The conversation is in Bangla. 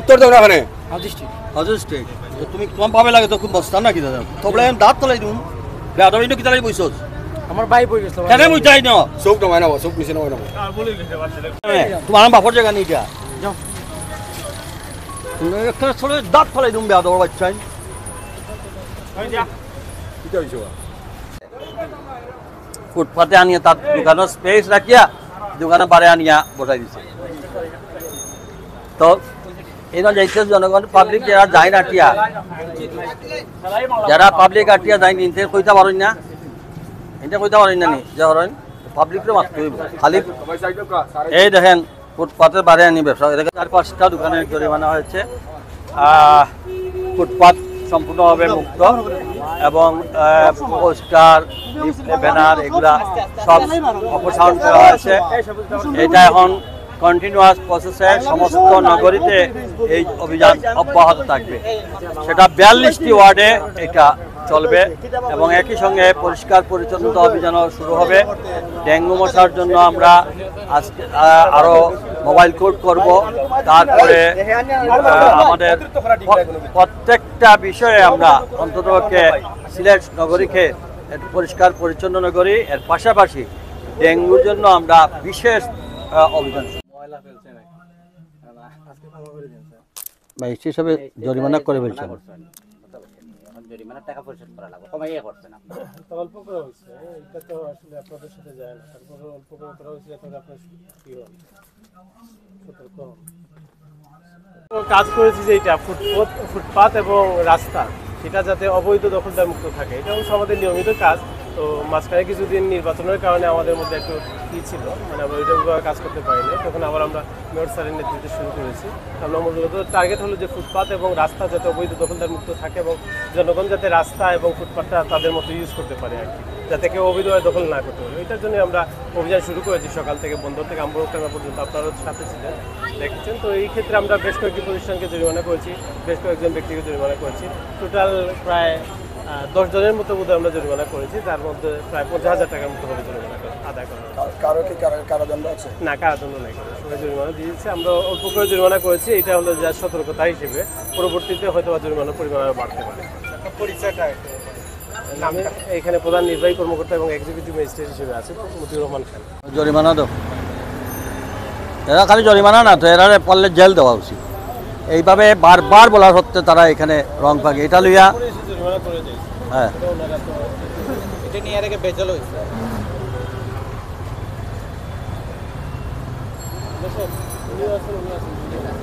উত্তর দেও না ওখানে। হাজার স্টেট। তুমি কম পাবে লাগে তো খুব বস্তা নাকি দাদা? তবলে দাঁত তলাই দিম। বেদবি নো কিতালাই বইছস? আমার ভাই বই গেছিল কেনে মুইতাই ন? চোখ নমাই নাবো চোখ নিচে নমাই নাবো তোমার বাপর জায়গা নেই এটা একটা ছোট দাঁত ফলাই দিম বেদবর বাচ্চাই। ফুটপাতে আনিয়ে তার দোকানের স্পেস রাখিয়া দোকানে বারে আনিয়া বসাই দিছে। তো এবার যাইছে জনগণ পাবলিক যারা যায় না আটিয়া, যারা পাবলিক আটিয়া যায় নিতে কইতে পারেন না? এটা কইতে পারেন না নি? যে হরেন পাবলিকরে হইব। খালি এই দেখেন, ফুটপাতে বারে আনি ব্যবসা। এদিকে চার পাঁচটা দোকানের জরিমানা হয়েছে। ফুটপাত সম্পূর্ণভাবে মুক্ত এবং পোস্টার, ব্যানার, এগুলা সব অপসারণ করা হয়েছে। এটা এখন কন্টিনিউয়াস প্রসেসে সমস্ত নগরীতে এই অভিযান অব্যাহত থাকবে। সেটা বিয়াল্লিশটি ওয়ার্ডে এটা চলবে এবং একই সঙ্গে পরিষ্কার পরিচ্ছন্নতা অভিযানও শুরু হবে। ডেঙ্গু মশার জন্য আমরা আজকে আরও মোবাইল কোড করব। তারপরে আমাদের প্রত্যেকটা বিষয়ে আমরা অন্ততপক্ষে সিলেট নগরীকে পরিষ্কার পরিচ্ছন্ন নগরী। এর পাশাপাশি ডেঙ্গুর জন্য আমরা বিশেষ হিসাবে জরিমানা করে ফেলছেন। জরিমানা টাকা পরিশোধ করা লাগবে কমাইয়ে করছে না। অল্প করা হয়েছে। এটা তো আসলে আপনাদের সাথে যায় না। তারপরে অল্প করে করা হয়েছে তাহলে আপনার কি হবে? সতর্ক কাজ করেছি যে এটা ফুটপাত ফুটপাত এবং রাস্তা সেটা যাতে অবৈধ দখলদার মুক্ত থাকে। এটা হচ্ছে আমাদের নিয়মিত কাজ। তো মাঝখানে কিছুদিন নির্বাচনের কারণে আমাদের মধ্যে একটু ই ছিল মানে আমরা ওইরকমভাবে কাজ করতে পারিনি। তখন আবার আমরা মেয়র স্যারের নেতৃত্বে শুরু করেছি। আমরা মূলত টার্গেট হলো যে ফুটপাত এবং রাস্তা যাতে অবৈধ দখলদার মুক্ত থাকে এবং জনগণ যাতে রাস্তা এবং ফুটপাতটা তাদের মতো ইউজ করতে পারে আর কি, যাতে কেউ অবৈধভাবে দখল না করতে পারে। এটার জন্য আমরা অভিযান শুরু করেছি সকাল থেকে বন্দর থেকে আমবরটাঙ্গা পর্যন্ত। আপনারাও সাথে ছিলেন, দেখেছেন। তো এই ক্ষেত্রে আমরা বেশ কয়েকটি প্রতিষ্ঠানকে জরিমানা করেছি, বেশ কয়েকজন ব্যক্তিকে জরিমানা করেছি। টোটাল প্রায় দশ জনের মতো বোধহয় আমরা জরিমানা করেছি তার মধ্যে প্রায় পঞ্চাশ হাজার টাকার মতো হবে জরিমানা আদায় করা কারও কি কারাদণ্ড আছে? না কারাদণ্ড নাই সবাই জরিমানা দিয়েছে। আমরা অল্প করে জরিমানা করেছি এটা হলো যা সতর্কতা হিসেবে। পরবর্তীতে হয়তো বা জরিমানার পরিমাণ আরও বাড়তে পারে। পরিচয়টা আমি এখানে প্রধান নির্বাহী কর্মকর্তা এবং এক্সিকিউটিভ ম্যাজিস্ট্রেট হিসেবে আছে মতিউর রহমান খান। জরিমানা দাও। এরা খালি জরিমানা না তো এরা পারলে জেল দেওয়া উচিত। এইভাবে বারবার বলা সত্ত্বে তারা এখানে রং পাকে এটা লইয়া হ্যাঁ। এটা নিয়ে রেখে বেচল হয়েছে। দেখেন, উনিও আছেন উনি আছেন